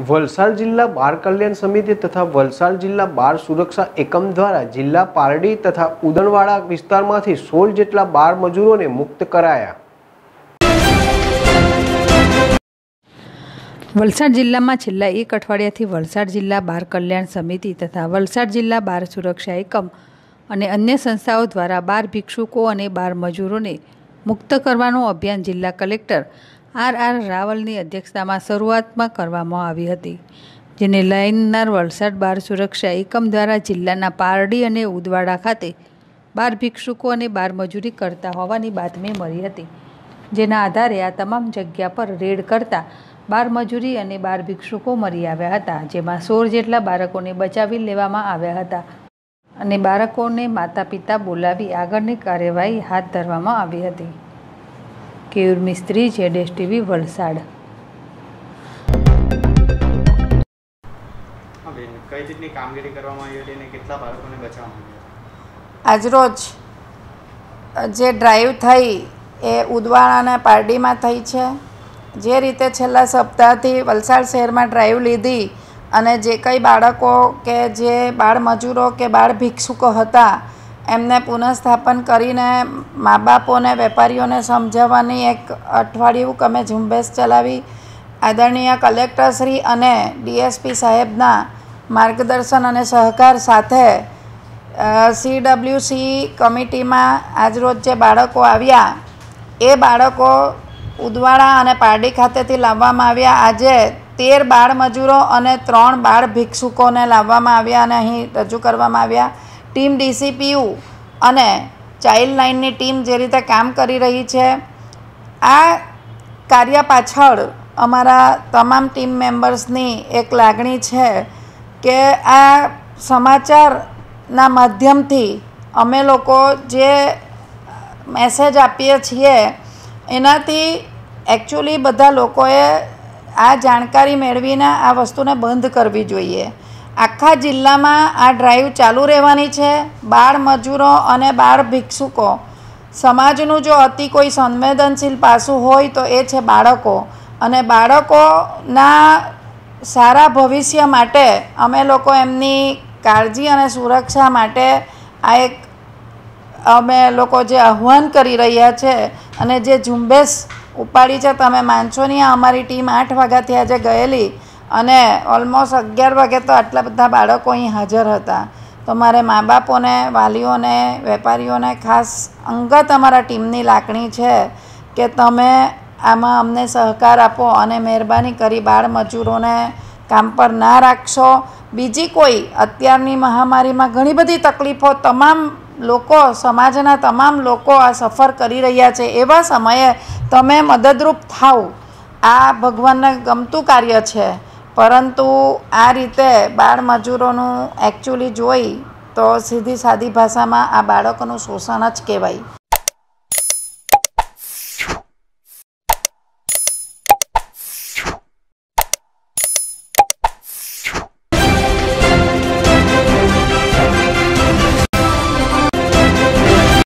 વલસાડ જિલ્લા બાળ કલ્યાણ સમિતિ તથા વલસાડ જિલ્લા બાળ સુરક્ષા એકમ દ્વારા જિલ્લા પારડી તથા ઉદણવાડા વિસ્તારમાંથી સોળ જેટલા બાળ મજૂરોને મુક્ત કરાયા. વલસાડ જિલ્લામાં છેલ્લા એક અઠવાડિયાથી વલસાડ જિલ્લા બાર કલ્યાણ સમિતિ તથા વલસાડ જિલ્લા બાર સુરક્ષા એકમ અને અન્ય સંસ્થાઓ દ્વારા બાર ભિક્ષુકો અને બાર મજૂરોને મુક્ત કરવાનું અભિયાન જિલ્લા કલેક્ટર આર આર રાવલની અધ્યક્ષતામાં શરૂઆતમાં કરવામાં આવી હતી, જેને લાઇનનાર વલસાડ બાર સુરક્ષા એકમ દ્વારા જિલ્લાના પારડી અને ઉદવાડા ખાતે બાર ભિક્ષુકો અને બાર મજૂરી કરતા હોવાની બાતમી મળી હતી, જેના આધારે આ તમામ જગ્યા પર રેડ કરતા બાર મજૂરી અને બાર ભિક્ષુકો મરી આવ્યા હતા, જેમાં સોળ જેટલા બાળકોને બચાવી લેવામાં આવ્યા હતા અને બાળકોને માતા પિતા બોલાવી આગળની કાર્યવાહી હાથ ધરવામાં આવી હતી. કેયુર મિસ્ત્રી જેડેશ ટીવી વલસાડ. કઈ રીતની કામગીરી કરવામાં આવી હતી અને કેટલા બાળકોને બચાવવામાં આજરોજ જે ડ્રાઈવ થઈ એ ઉદવાડા અને પારડીમાં થઈ છે. જે રીતે છેલ્લા સપ્તાહથી વલસાડ શહેરમાં ડ્રાઈવ લીધી અને જે કંઈ બાળકો કે જે બાળ મજૂરો કે બાળ ભિક્ષુકો હતા એમને પુનઃસ્થાપન કરીને મા બાપોને વેપારીઓને સમજાવવાની એક અઠવાડિયું અમે ઝુંબેશ ચલાવી આદરણીય કલેક્ટરશ્રી અને ડીએસપી સાહેબના માર્ગદર્શન અને સહકાર સાથે સીડબ્લ્યુસી કમિટીમાં આજરોજ જે બાળકો આવ્યા, એ બાળકો ઉદવાડા અને પારડી ખાતેથી લાવવામાં આવ્યા. આજે તેર બાળ મજૂરો અને ત્રણ બાળ ભિક્ષુકોને લાવવામાં આવ્યા અને અહીં રજૂ કરવામાં આવ્યા. ટીમ ડીસીપીયુ અને ચાઇલ્ડ લાઇનની ટીમ જે રીતે કામ કરી રહી છે, આ કાર્ય પાછળ અમારા તમામ ટીમ મેમ્બર્સની એક લાગણી છે કે આ સમાચારના માધ્યમથી અમે લોકો જે મેસેજ આપીએ છીએ, એનાથી એકચ્યુઅલી બધા લોકોએ આ જાણકારી મેળવીને આ વસ્તુને બંધ કરવી જોઈએ. આખા જિલ્લામાં આ ડ્રાઈવ ચાલુ રહેવાની છે. બાળ મજૂરો અને બાળ ભિક્ષુકો. સમાજનું જો અતિ કોઈ સંવેદનશીલ પાસું હોય તો એ છે બાળકો. અને બાળકોના સારા ભવિષ્ય માટે અમે લોકો એમની કાળજી અને સુરક્ષા માટે આ એક અમે લોકો જે આહ્વાન કરી રહ્યા છે અને જે ઝુંબેશ ઉપાડી છે, તમે માનશો નહીં અમારી ટીમ આઠ વાગ્યાથી આજે ગયેલી. અને ઓલમોસ્ટ અગિયાર વાગે તો આટલા બધા બાળકો અહીં હાજર હતા. તો મારે મા બાપોને વાલીઓને, વેપારીઓને ખાસ અંગત અમારા ટીમની લાગણી છે કે તમે આમાં અમને સહકાર આપો અને મહેરબાની કરી બાળ મજૂરોને કામ પર ના રાખશો. બીજી કોઈ અત્યારની મહામારીમાં ઘણી બધી તકલીફો તમામ લોકો, સમાજના તમામ લોકો આ સફર કરી રહ્યા છે. એવા સમયે તમે મદદરૂપ થાવ. આ ભગવાનને ગમતું કાર્ય છે. પરંતુ આ રીતે બાળ મજૂરોનું એકચ્યુઅલી જોઈ તો સીધી સાદી ભાષામાં આ બાળકોનું શોષણ જ કહેવાય